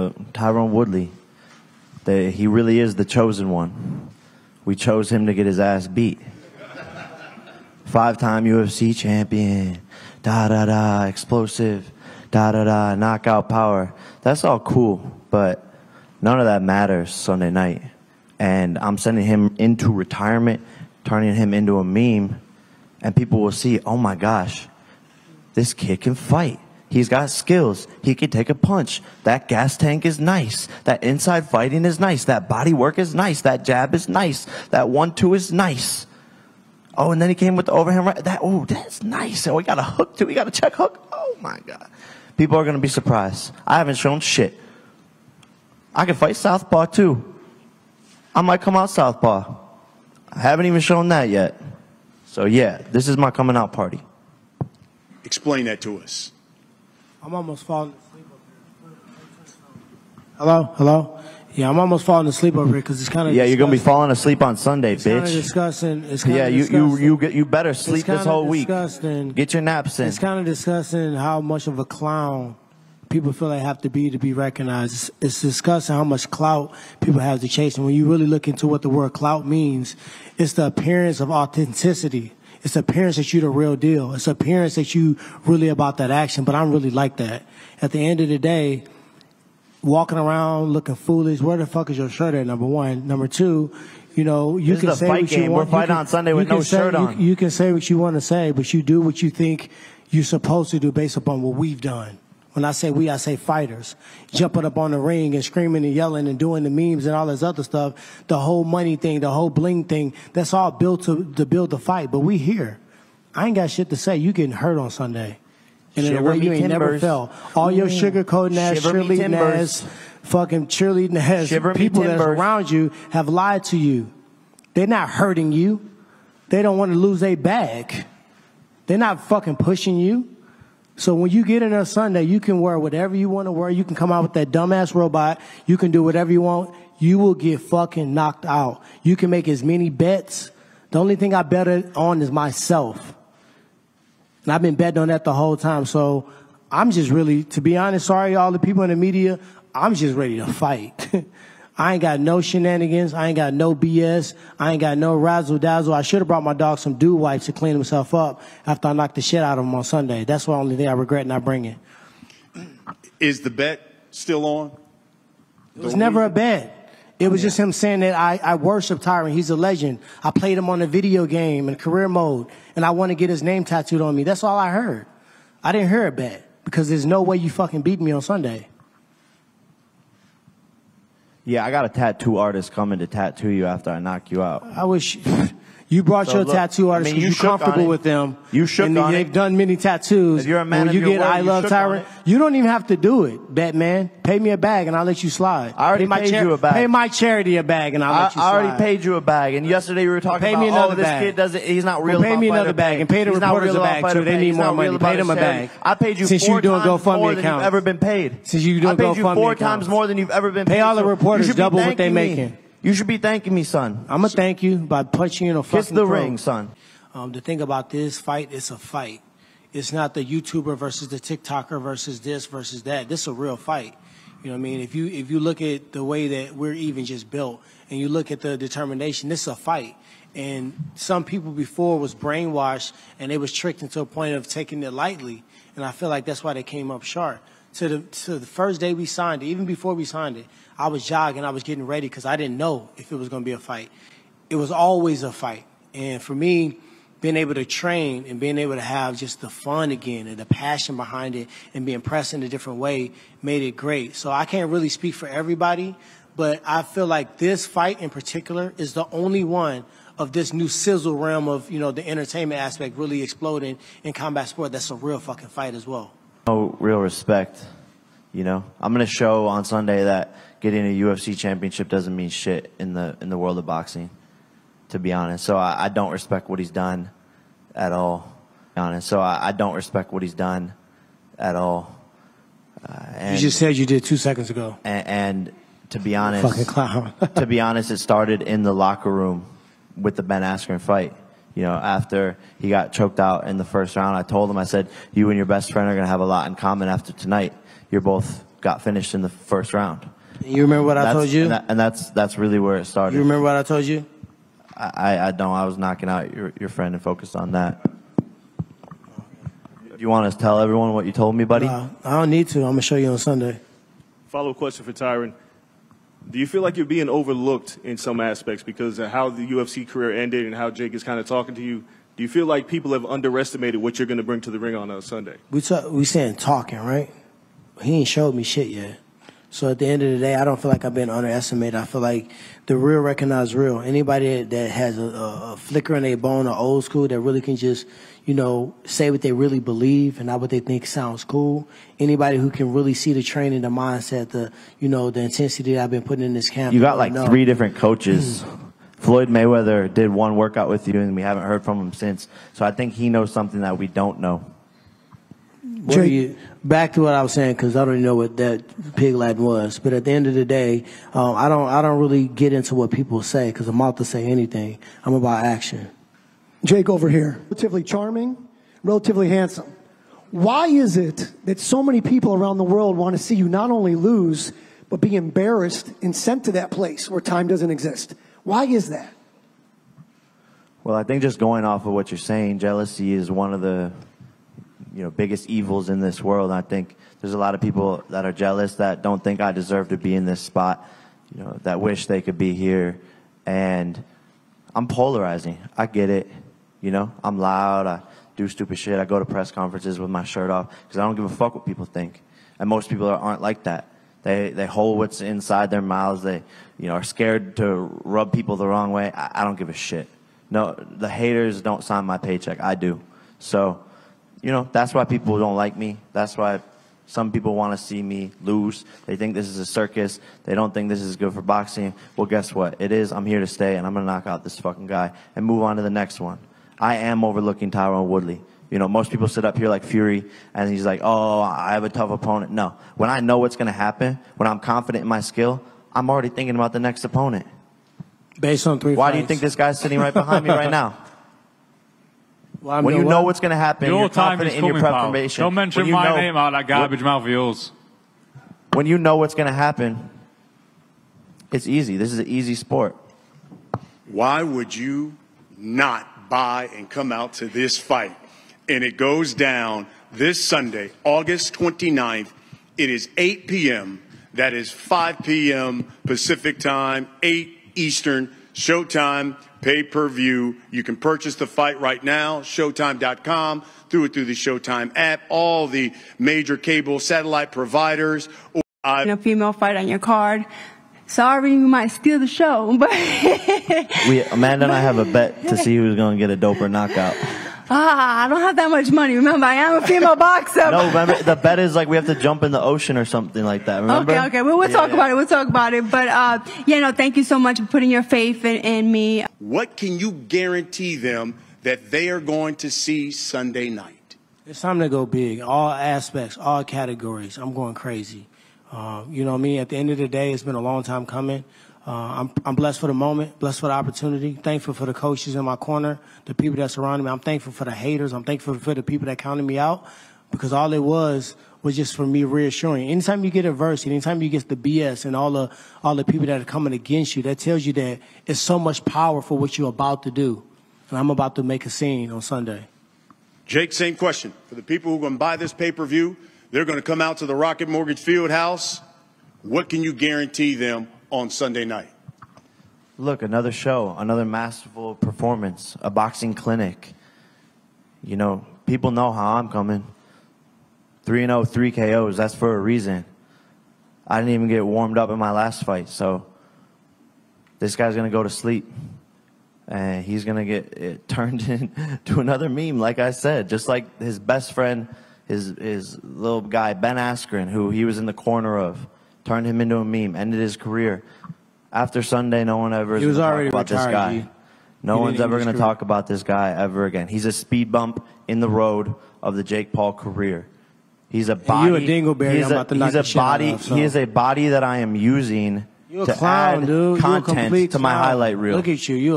Uh, Tyron Woodley, the, he really is the chosen one. We chose him to get his ass beat. Five time UFC champion, da da da, explosive, da da da, knockout power. That's all cool, but none of that matters Sunday night. And I'm sending him into retirement, turning him into a meme, and people will see, oh my gosh, this kid can fight. He's got skills. He can take a punch. That gas tank is nice. That inside fighting is nice. That body work is nice. That jab is nice. That one two is nice. Oh, and then he came with the overhand right. That oh, that's nice. And we got a hook too. We got a check hook. Oh my god. People are gonna be surprised. I haven't shown shit. I can fight southpaw too. I might come out southpaw. I haven't even shown that yet. So yeah, this is my coming out party. Explain that to us. I'm almost falling asleep over here. Hello, hello. Yeah, I'm almost falling asleep over here because it's kind of Yeah, you're gonna be falling asleep on Sunday, It's kind of bitch. disgusting. It's kind Yeah, you you disgusting. you get you better sleep It's kinda this whole week. disgusting. Get your naps in. It's kind of disgusting how much of a clown people feel they have to be to be recognized. It's, it's disgusting how much clout people have to chase. And when you really look into what the word clout means, it's the appearance of authenticity. It's appearance that you're the real deal. It's appearance that you really about that action. But I'm really like that. At the end of the day, walking around looking foolish. Where the fuck is your shirt at? Number one. Number two, you know, you This can say fight what you game. We're fighting on Sunday with no say- shirt you- on. You can say what you want to say, but you do what you think you're supposed to do based upon what we've done. When I say we, I say fighters. Jumping up on the ring and screaming and yelling and doing the memes and all this other stuff, the whole money thing, the whole bling thing, that's all built to, to build the fight. But we here. I ain't got shit to say. You getting hurt on Sunday. And in a Shiver way you ain't never timbers. felt. All your Ooh. sugarcoating ass, Shiver me cheerleading ass, fucking cheerleading ass Shiver people that's around you have lied to you. They're not hurting you. They don't want to lose their bag. They're not fucking pushing you. So when you get in there Sunday, you can wear whatever you want to wear. You can come out with that dumbass robot. You can do whatever you want. You will get fucking knocked out. You can make as many bets. The only thing I bet on is myself. And I've been betting on that the whole time. So I'm just really, to be honest, sorry, all the people in the media, I'm just ready to fight. I ain't got no shenanigans. I ain't got no BS. I ain't got no razzle dazzle. I should have brought my dog some Dude Wipes to clean himself up after I knocked the shit out of him on Sunday. That's the only thing I regret not bringing. Is the bet still on? It was never a bet. It was just him saying that I, I worship Tyron. He's a legend. I played him on a video game in career mode, and I want to get his name tattooed on me. That's all I heard. I didn't hear a bet because there's no way you fucking beat me on Sunday. Yeah, I got a tattoo artist coming to tattoo you after I knock you out. I wish you brought So your look, tattoo I artist mean, because you you're comfortable with them. You shook and on they've it. done many tattoos. If you're a man when of you get word, I you love Tyron, you don't even have to do it, Batman. Pay me a bag and I'll let you slide. I already paid you a bag. Pay my charity a bag and I'll I, let you slide. I already paid you a bag, and yesterday we were talking Pay about, me another oh, this bag. kid doesn't, he's not real Well, pay me another bag and pay the He's reporters a bag, too. They need more money. Pay them a bag. I paid you Since four you doing times GoFundMe more than you've ever been paid. Since you doing GoFundMe account. I paid you four times more than you've ever been paid. Pay all the reporters you should be double what they thanking me. making. You should be thanking me, son. I'm gonna thank you by punching you in a fucking Kiss the throat. ring, son. Um, the thing about this fight, it's a fight. It's not the YouTuber versus the TikToker versus this versus that. This is a real fight. You know what I mean? If you if you look at the way that we're even just built, and you look at the determination, this is a fight. And some people before was brainwashed, and they was tricked into a point of taking it lightly. And I feel like that's why they came up short. To the to the first day we signed it, even before we signed it, I was jogging, I was getting ready because I didn't know if it was going to be a fight. It was always a fight, and for me, being able to train and being able to have just the fun again and the passion behind it and being pressed in a different way made it great. So I can't really speak for everybody, but I feel like this fight in particular is the only one of this new sizzle realm of, you know, the entertainment aspect really exploding in combat sport. That's a real fucking fight as well. No real respect. You know, I'm gonna show on Sunday that getting a UFC championship doesn't mean shit in the in the world of boxing. To be honest, so I, I don't respect what he's done at all. To honest, so I, I don't respect what he's done at all. Uh, and, You just said you did two seconds ago. and, and to be honest, Fucking clown. to be honest, it started in the locker room with the Ben Askren fight. You know, after he got choked out in the first round, I told him, I said, you and your best friend are going to have a lot in common after tonight. You're both got finished in the first round. You remember what I That's- told you? and, that- and that's that's really where it started. You remember what I told you? I, I- I don't. I was knocking out your, your friend and focused on that. Do you want to tell everyone what you told me, buddy? Uh, I don't need to. I'm gonna show you on Sunday. Follow up question for Tyron. Do you feel like you're being overlooked in some aspects because of how the UFC career ended and how Jake is kind of talking to you? Do you feel like people have underestimated what you're going to bring to the ring on uh, Sunday? We talk, we saying talking, right? He ain't showed me shit yet. So at the end of the day, I don't feel like I've been underestimated. I feel like the real recognized real. Anybody that has a, a, flicker in their bone or old school that really can just, you know, say what they really believe and not what they think sounds cool. Anybody who can really see the training, the mindset, the, you know, the intensity that I've been putting in this camp. You got like three different coaches. Floyd Mayweather did one workout with you, and we haven't heard from him since. So I think he knows something that we don't know. What do you, back to what I was saying because I don't even know what that pig Latin was. But at the end of the day, um, I don't I don't really get into what people say because I'm out to say anything. I'm about action. Jake over here, relatively charming, relatively handsome. Why is it that so many people around the world want to see you not only lose, but be embarrassed and sent to that place where time doesn't exist? Why is that? Well, I think just going off of what you're saying, jealousy is one of the you know biggest evils in this world. I think there's a lot of people that are jealous that don't think I deserve to be in this spot. You know, that wish they could be here, and I'm polarizing. I get it. You know, I'm loud. I do stupid shit. I go to press conferences with my shirt off because I don't give a fuck what people think. And most people are, aren't like that. They they hold what's inside their mouths. They you know are scared to rub people the wrong way. I, I don't give a shit. No, the haters don't sign my paycheck. I do. So, you know, that's why people don't like me. That's why some people want to see me lose. They think this is a circus. They don't think this is good for boxing. Well, guess what? It is. I'm here to stay, and I'm going to knock out this fucking guy and move on to the next one. I am overlooking Tyrone Woodley. You know, most people sit up here like Fury, and he's like, oh, I have a tough opponent. No. When I know what's going to happen, when I'm confident in my skill, I'm already thinking about the next opponent. Based on three. Why do you think this guy's sitting right behind me right now? Well, When you doing know what's going to happen, Your you're time confident is in your coming, pal. preparation. Don't mention When you my know- name out of that garbage mouth of yours. When you know what's going to happen, it's easy. This is an easy sport. Why would you not buy and come out to this fight? And it goes down this Sunday, August 29th. It is 8 p.m. That is 5 p.m. Pacific time, 8 Eastern, Showtime, pay per view. You can purchase the fight right now, Showtime.com, through it through the Showtime app, all the major cable satellite providers. Or, uh, a female fight on your card. Sorry, you might steal the show, but We, Amanda and I have a bet to see who's going to get a doper knockout. Ah, I don't have that much money. Remember, I am a female boxer. No, remember the bet is like we have to jump in the ocean or something like that. Remember? Okay, okay. Well, we'll Yeah, talk yeah. about it. We'll talk about it. But uh, yeah, no, thank you so much for putting your faith in, in me. what can you guarantee them that they are going to see Sunday night? It's time to go big. All aspects, all categories. I'm going crazy. Uh, you know what I mean? At the end of the day, it's been a long time coming. Uh, I'm, I'm blessed for the moment, blessed for the opportunity, thankful for the coaches in my corner, the people that surrounded me. I'm thankful for the haters. I'm thankful for the people that counted me out because all it was was just for me reassuring. Anytime you get adversity, anytime you get the BS and all the all the people that are coming against you, that tells you that it's so much power for what you're about to do. And I'm about to make a scene on Sunday. Jake, same question. For the people who are going to buy this pay per view, they're going to come out to the Rocket Mortgage Field House. What can you guarantee them on Sunday night? Look, another show, another masterful performance, a boxing clinic. You know, people know how I'm coming. 3 0, 3 KOs, that's for a reason. I didn't even get warmed up in my last fight, so this guy's going to go to sleep. And he's going to get turned into another meme, like I said. Just like his best friend, his, his little guy, Ben Askren, who he was in the corner of, turned him into a meme, ended his career. After Sunday, no one ever is He was already about this guy. G. No He one's ever going to talk about this guy ever again. He's a speed bump in the road of the Jake Paul career. He's a body. you a dingleberry, He's I'm a, about to knock he's a body. of, so. He is a body that I am using You a to clown, add dude. Content to my highlight reel. Look at you. You